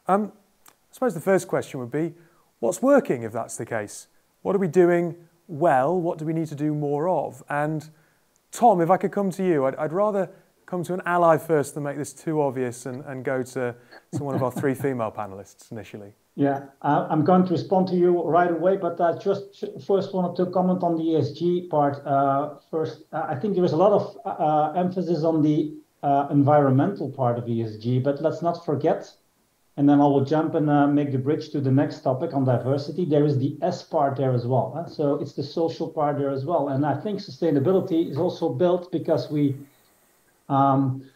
Um, I suppose the first question would be, what's working if that's the case? What are we doing well? What do we need to do more of? And Tom, if I could come to you, I'd, I'd rather come to an ally first than make this too obvious and, and go to, to one of our three <laughs> female panelists initially. Yeah, uh, I'm going to respond to you right away, but I just first wanted to comment on the ESG part. Uh, first, uh, I think there is a lot of uh, emphasis on the uh, environmental part of ESG, but let's not forget, and then I will jump and uh, make the bridge to the next topic on diversity. There is the S part there as well. Huh? So it's the social part there as well. And I think sustainability is also built because we um,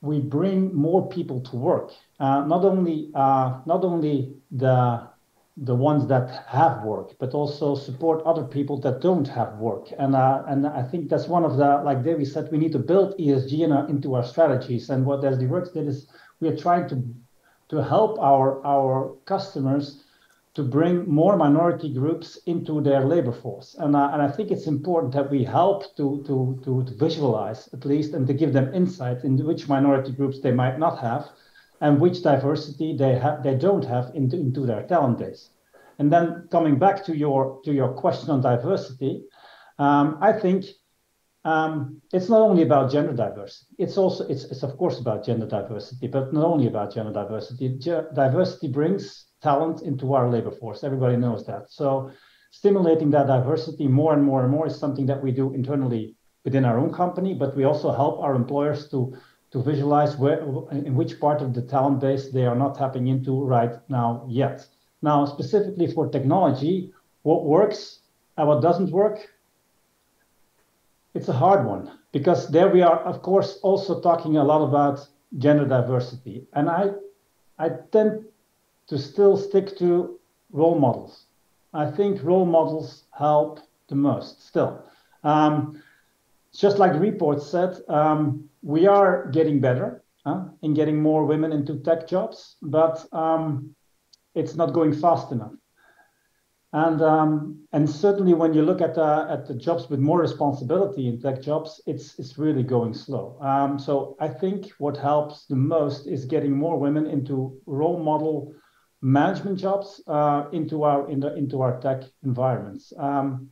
we bring more people to work. Uh, not only uh, not only the the ones that have work, but also support other people that don't have work. And uh, and I think that's one of the like David said, we need to build ESG in our, into our strategies. And what SD Worx did is we are trying to to help our our customers to bring more minority groups into their labor force. And, uh, and I think it's important that we help to, to, to, to, visualize at least and to give them insight into which minority groups they might not have and which diversity they have they don't have into, into their talent base. And then coming back to your to your question on diversity, um, I think um, it's not only about gender diversity. It's also it's, it's of course about gender diversity, but not only about gender diversity. Diversity brings talent into our labor force. Everybody knows that. So stimulating that diversity more and more and more is something that we do internally within our own company, but we also help our employers to to visualize where in which part of the talent base they are not tapping into right now yet. Now, specifically for technology, what works and what doesn't work, it's a hard one because there we are, of course, also talking a lot about gender diversity. And I I tend to still stick to role models. I think role models help the most still. Um, just like the report said, um, we are getting better in getting more women into tech jobs, but um, it's not going fast enough. And um, and certainly when you look at the, at the jobs with more responsibility in tech jobs, it's it's really going slow. Um, so I think what helps the most is getting more women into role model management jobs uh, into our in the, into our tech environments. Um,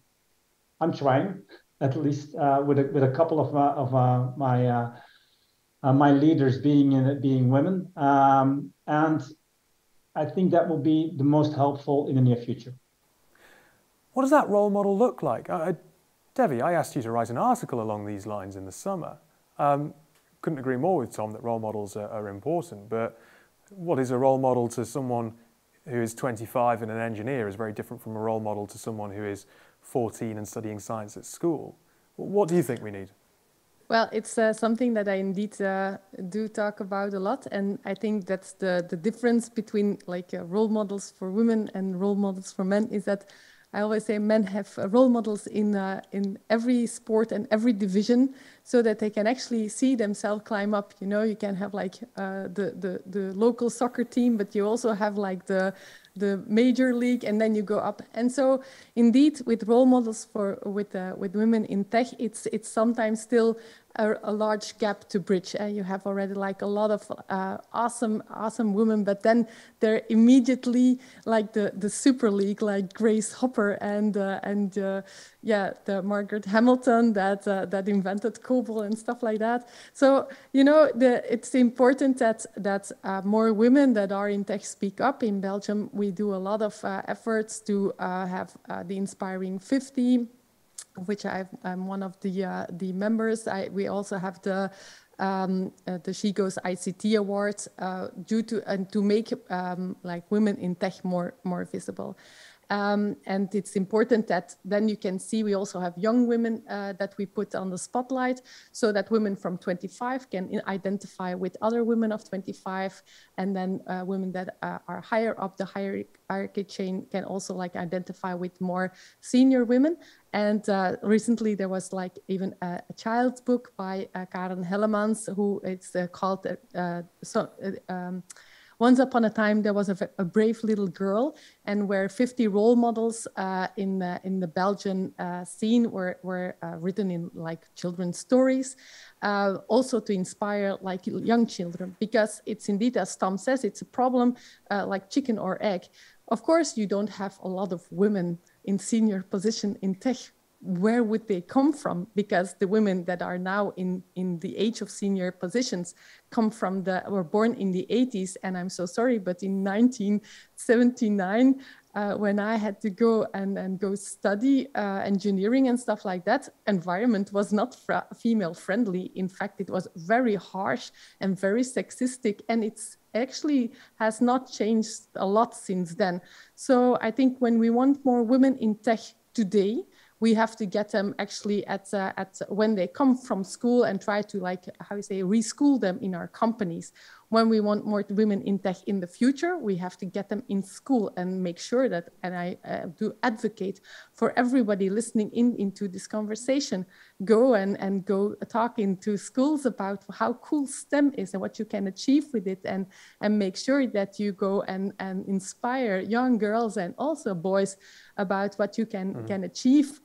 I'm trying. at least uh, with a, with a couple of uh, of uh, my uh, my leaders being in being women, um, and I think that will be the most helpful in the near future. What does that role model look like? Uh, Devi, I asked you to write an article along these lines in the summer. Um, couldn't agree more with Tom that role models are, are important, but what is a role model to someone who is 25 and an engineer is very different from a role model to someone who is 14 and studying science at school. What do you think we need? Well, it's uh, something that I indeed uh, do talk about a lot, and I think that's the the difference between like uh, role models for women and role models for men is that I always say men have uh, role models in uh, in every sport and every division, so that they can actually see themselves climb up. You know, you can have like uh, the the the local soccer team, but you also have like the the major league and then you go up and so indeed with role models for with uh, with women in tech it's it's sometimes still a, a large gap to bridge uh, you have already like a lot of uh, awesome awesome women but then they're immediately like the the super league like grace hopper and uh, and uh, yeah the margaret hamilton that uh, that invented cobol and stuff like that so you know the, it's important that that more women that are in tech speak up in belgium we do a lot of uh, efforts to uh, have uh, the Inspiring 50, which i am one of the the members. I, we also have the um, uh, the She Goes ICT Awards uh, due to and to make um, like women in tech more more visible. Um, and it's important that then you can see we also have young women uh, that we put on the spotlight so that women from 25 can identify with other women of 25 and then uh, women that uh, are higher up the hierarchy chain can also like identify with more senior women. And uh, recently there was like even a, a child's book by uh, Karen Hellemans who it's uh, called so, um, once upon a time, there was a, a brave little girl, and where 50 role models uh, in, the, in the Belgian uh, scene were, were uh, written in like children's stories, uh, also to inspire like young children, because it's indeed, as Tom says, it's a problem uh, like chicken or egg. Of course, you don't have a lot of women in senior position in tech where would they come from? Because the women that are now in, in the age of senior positions come from the, were born in the 80s. And I'm so sorry, but in 1979, uh, when I had to go and, and go study uh, engineering and stuff like that, environment was not female friendly. In fact, it was very harsh and very sexistic. And it's actually has not changed a lot since then. So I think when we want more women in tech today, we have to get them actually at, uh, at when they come from school and try to like, how you say, reschool them in our companies. When we want more women in tech in the future, we have to get them in school and make sure that, and I uh, do advocate for everybody listening in into this conversation, go and, and go talk into schools about how cool STEM is and what you can achieve with it and, and make sure that you go and, and inspire young girls and also boys about what you can, mm -hmm. can achieve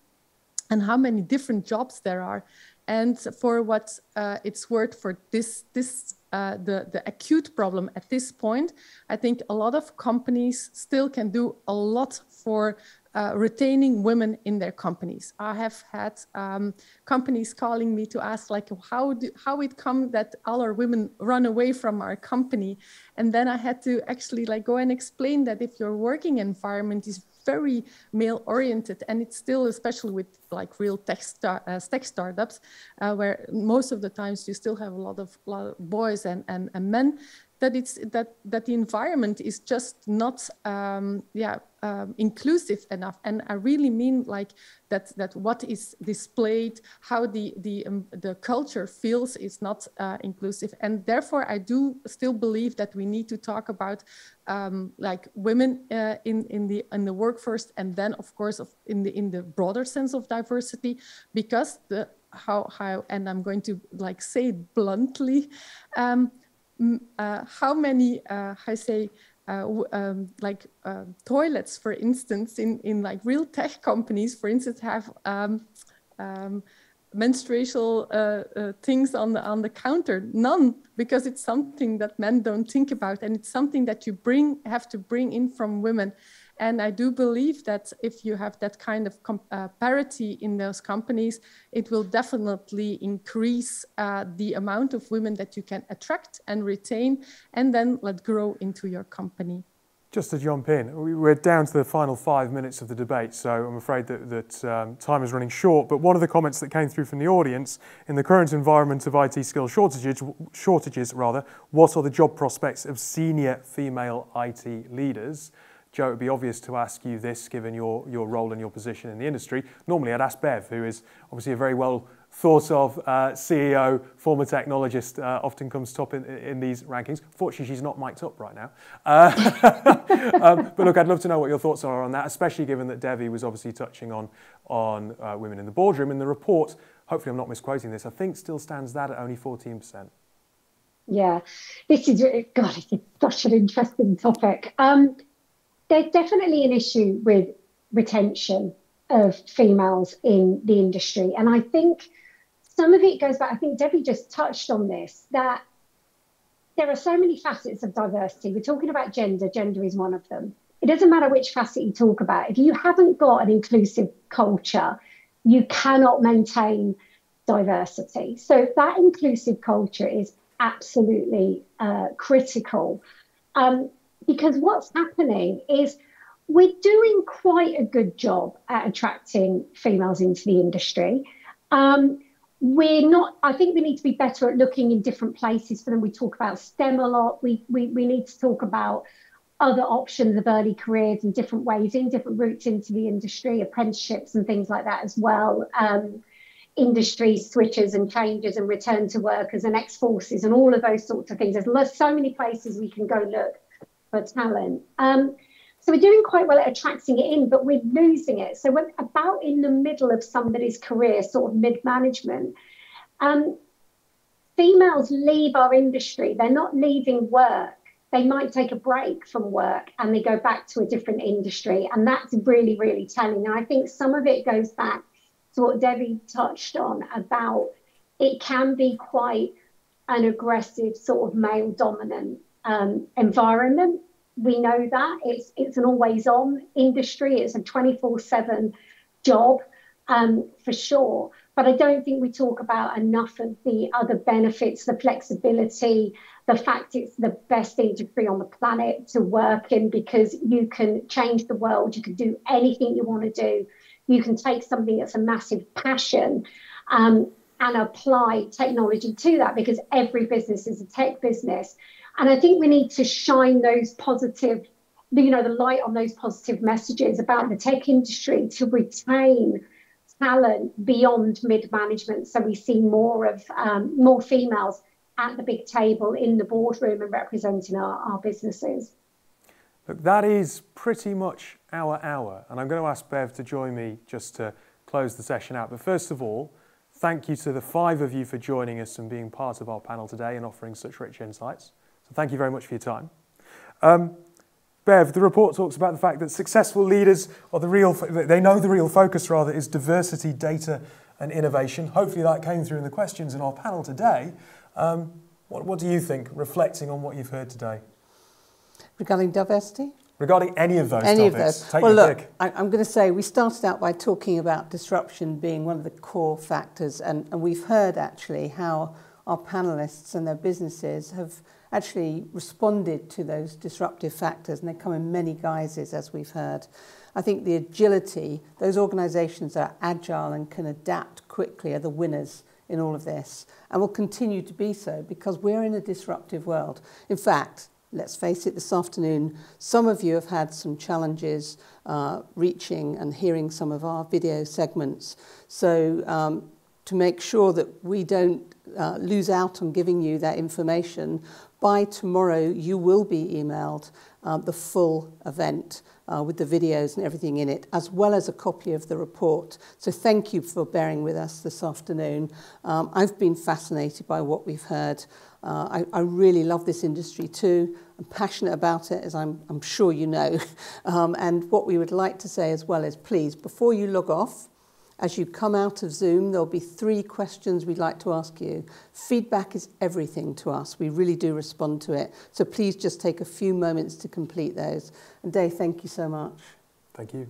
and how many different jobs there are. And for what uh, it's worth for this, this uh, the, the acute problem at this point, I think a lot of companies still can do a lot for uh, retaining women in their companies. I have had um, companies calling me to ask like how do, how it come that all our women run away from our company, and then I had to actually like go and explain that if your working environment is very male oriented and it's still especially with like real tech, star, uh, tech startups uh, where most of the times you still have a lot of, lot of boys and, and, and men that it's that that the environment is just not um, yeah um, inclusive enough. And i really mean like that that what is displayed how the the um, the culture feels is not uh, inclusive. And therefore i do still believe that we need to talk about um, like women uh, in in the in the workforce and then of course of in the in the broader sense of diversity because the how how and i'm going to like say it bluntly um, uh, how many uh, I say uh, um, like uh, toilets, for instance, in, in like real tech companies, for instance, have um, um, menstrual uh, uh, things on the, on the counter. None, because it's something that men don't think about, and it's something that you bring have to bring in from women. And I do believe that if you have that kind of uh, parity in those companies, it will definitely increase uh, the amount of women that you can attract and retain and then let grow into your company. Just to jump in, we're down to the final five minutes of the debate, so I'm afraid that, that um, time is running short. But one of the comments that came through from the audience, in the current environment of IT skill shortages, shortages rather, what are the job prospects of senior female IT leaders? Joe, it would be obvious to ask you this given your, your role and your position in the industry. Normally I'd ask Bev, who is obviously a very well thought of uh, CEO, former technologist, uh, often comes top in, in these rankings. Fortunately, she's not mic'd up right now. Uh, <laughs> um, but look, I'd love to know what your thoughts are on that, especially given that Devi was obviously touching on, on uh, women in the boardroom. In the report, hopefully I'm not misquoting this, I think still stands that at only 14%. Yeah, this is, God, it's such an interesting topic. Um, there's definitely an issue with retention of females in the industry. And I think some of it goes back, I think Debbie just touched on this, that there are so many facets of diversity. We're talking about gender, gender is one of them. It doesn't matter which facet you talk about. If you haven't got an inclusive culture, you cannot maintain diversity. So that inclusive culture is absolutely uh, critical. Um, because what's happening is we're doing quite a good job at attracting females into the industry. Um, we're not, I think we need to be better at looking in different places for them. We talk about STEM a lot. We, we, we need to talk about other options of early careers and different ways in, different routes into the industry, apprenticeships and things like that as well. Um, industry switches and changes and return to workers and ex forces and all of those sorts of things. There's so many places we can go look for talent. Um, so we're doing quite well at attracting it in, but we're losing it. So we're about in the middle of somebody's career, sort of mid-management. Um, females leave our industry. They're not leaving work. They might take a break from work and they go back to a different industry. And that's really, really telling. And I think some of it goes back to what Debbie touched on about it can be quite an aggressive, sort of male dominant um, environment we know that it's it's an always on industry. It's a 24 7 job um, for sure. But I don't think we talk about enough of the other benefits, the flexibility, the fact it's the best industry on the planet to work in because you can change the world, you can do anything you want to do. You can take something that's a massive passion um, and apply technology to that because every business is a tech business. And I think we need to shine those positive, you know, the light on those positive messages about the tech industry to retain talent beyond mid management. So we see more of um, more females at the big table in the boardroom and representing our, our businesses. Look, that is pretty much our hour. And I'm going to ask Bev to join me just to close the session out. But first of all, thank you to the five of you for joining us and being part of our panel today and offering such rich insights. Thank you very much for your time. Um, Bev, the report talks about the fact that successful leaders are the real, they know the real focus rather is diversity, data and innovation. Hopefully that came through in the questions in our panel today. Um, what, what do you think, reflecting on what you've heard today? Regarding diversity? Regarding any of those any topics, of those. take well, your look, pick. I, I'm going to say we started out by talking about disruption being one of the core factors, and, and we've heard actually how our panelists and their businesses have actually responded to those disruptive factors, and they come in many guises, as we've heard. I think the agility, those organisations that are agile and can adapt quickly are the winners in all of this, and will continue to be so because we're in a disruptive world. In fact, let's face it, this afternoon, some of you have had some challenges uh, reaching and hearing some of our video segments. So um, to make sure that we don't uh, lose out on giving you that information, by tomorrow you will be emailed uh, the full event uh, with the videos and everything in it, as well as a copy of the report. So thank you for bearing with us this afternoon. Um, I've been fascinated by what we've heard. Uh, I, I really love this industry too. I'm passionate about it, as I'm, I'm sure you know. <laughs> um, and what we would like to say as well is please, before you log off, As you come out of Zoom, there'll be three questions we'd like to ask you. Feedback is everything to us. We really do respond to it. So please just take a few moments to complete those. And Dave, thank you so much. Thank you.